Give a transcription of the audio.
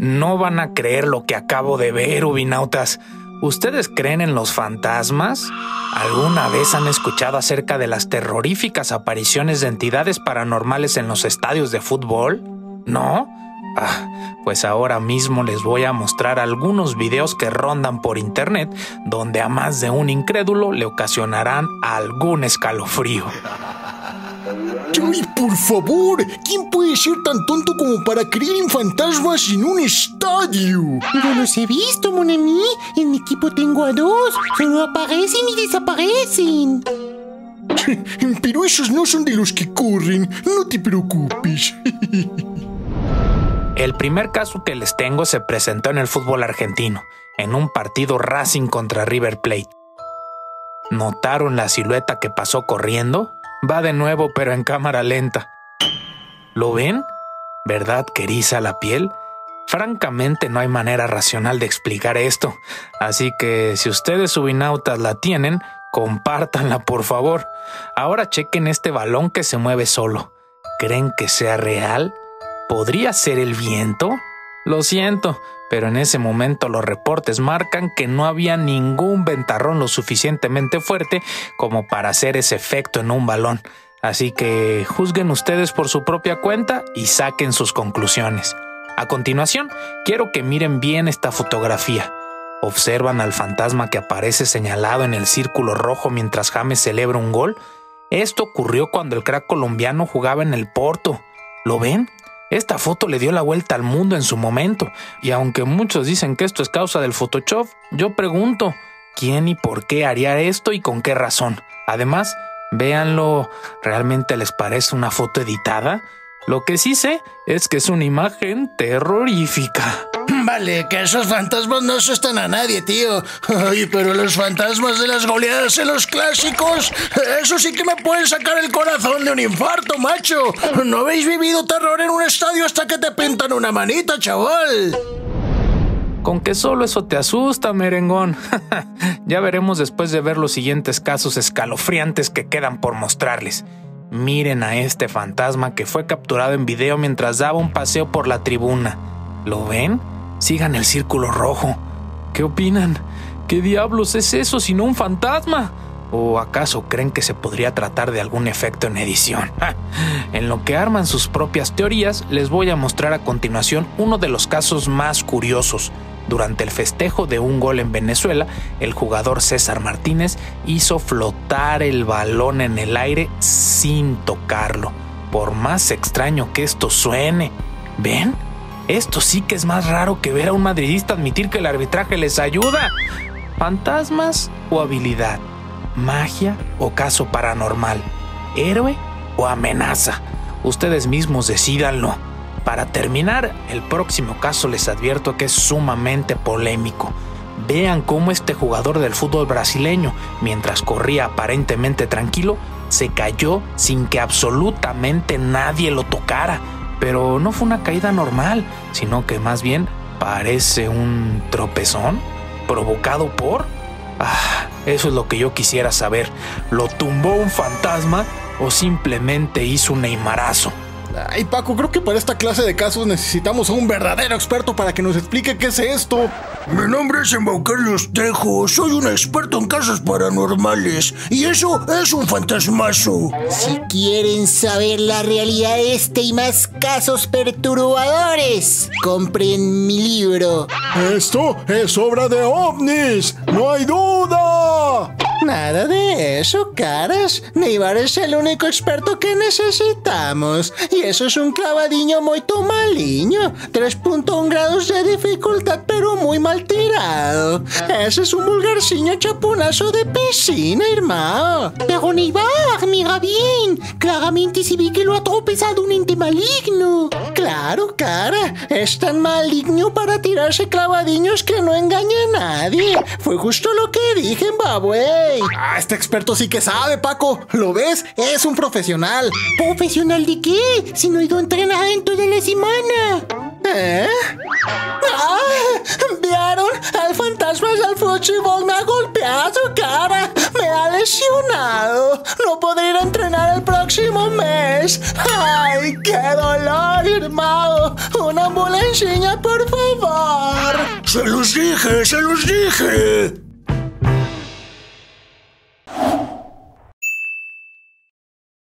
No van a creer lo que acabo de ver, ubinautas. ¿Ustedes creen en los fantasmas? ¿Alguna vez han escuchado acerca de las terroríficas apariciones de entidades paranormales en los estadios de fútbol? ¿No? Ah, pues ahora mismo les voy a mostrar algunos videos que rondan por internet donde a más de un incrédulo le ocasionarán algún escalofrío. Ay, por favor, ¿quién puede ser tan tonto como para creer en fantasmas en un estadio? Yo los he visto, mon ami. En mi equipo tengo a dos. Solo aparecen y desaparecen. Pero esos no son de los que corren, no te preocupes. El primer caso que les tengo se presentó en el fútbol argentino, en un partido Racing contra River Plate. ¿Notaron la silueta que pasó corriendo? Va de nuevo, pero en cámara lenta. ¿Lo ven? ¿Verdad que eriza la piel? Francamente no hay manera racional de explicar esto, así que si ustedes subinautas la tienen, compártanla por favor. Ahora chequen este balón que se mueve solo. ¿Creen que sea real? ¿Podría ser el viento? Lo siento, pero en ese momento los reportes marcan que no había ningún ventarrón lo suficientemente fuerte como para hacer ese efecto en un balón. Así que juzguen ustedes por su propia cuenta y saquen sus conclusiones. A continuación, quiero que miren bien esta fotografía. ¿Observan al fantasma que aparece señalado en el círculo rojo mientras James celebra un gol? Esto ocurrió cuando el crack colombiano jugaba en el Porto. ¿Lo ven? Esta foto le dio la vuelta al mundo en su momento, y aunque muchos dicen que esto es causa del Photoshop, yo pregunto, ¿quién y por qué haría esto y con qué razón? Además, véanlo, ¿realmente les parece una foto editada? Lo que sí sé es que es una imagen terrorífica. Vale, que esos fantasmas no asustan a nadie, tío. Ay, pero los fantasmas de las goleadas en los clásicos, eso sí que me pueden sacar el corazón de un infarto, macho. ¿No habéis vivido terror en un estadio hasta que te pintan una manita, chaval? Con que solo eso te asusta, merengón. ya veremos después de ver los siguientes casos escalofriantes que quedan por mostrarles. Miren a este fantasma que fue capturado en video mientras daba un paseo por la tribuna. ¿Lo ven? Sigan el círculo rojo. ¿Qué opinan? ¿Qué diablos es eso sino un fantasma? ¿O acaso creen que se podría tratar de algún efecto en edición? En lo que arman sus propias teorías, les voy a mostrar a continuación uno de los casos más curiosos. Durante el festejo de un gol en Venezuela, el jugador César Martínez hizo flotar el balón en el aire sin tocarlo. Por más extraño que esto suene. ¿Ven? Esto sí que es más raro que ver a un madridista admitir que el arbitraje les ayuda. ¿Fantasmas o habilidad? ¿Magia o caso paranormal? ¿Héroe o amenaza? Ustedes mismos decídanlo. Para terminar, el próximo caso les advierto que es sumamente polémico. Vean cómo este jugador del fútbol brasileño, mientras corría aparentemente tranquilo, se cayó sin que absolutamente nadie lo tocara pero no fue una caída normal, sino que más bien parece un tropezón provocado por... Ah, eso es lo que yo quisiera saber. ¿Lo tumbó un fantasma o simplemente hizo un neymarazo? Ay, Paco, creo que para esta clase de casos necesitamos a un verdadero experto para que nos explique qué es esto. Mi nombre es Embaucarlos Tejo, soy un experto en casos paranormales y eso es un fantasmazo. Si quieren saber la realidad de este y más casos perturbadores, compren mi libro. Esto es obra de ovnis, no hay duda. Nada de eso, caras. Neibar es el único experto que necesitamos. Y eso es un clavadiño muy tomaliño. 3.1 grados de dificultad, pero muy mal tirado. Ese es un vulgarciño chapunazo de piscina, hermano. Pero Neibar, mira bien. Claramente se ve que lo ha tropezado un ente maligno. Claro, cara. Es tan maligno para tirarse clavadiños que no engaña a nadie. Fue justo lo que dije, Ah, este experto sí que sabe, Paco. ¿Lo ves? Es un profesional. ¿Profesional de qué? Si no he ido a entrenar en toda la semana. ¿Eh? ¡Ah! ¿Vieron? El fantasma del fútbol me ha golpeado, cara. Me ha lesionado. No podré ir a entrenar el próximo mes. ¡Ay, qué dolor, hermano! ¡Una ambulancia! por favor. Se los dije, se los dije.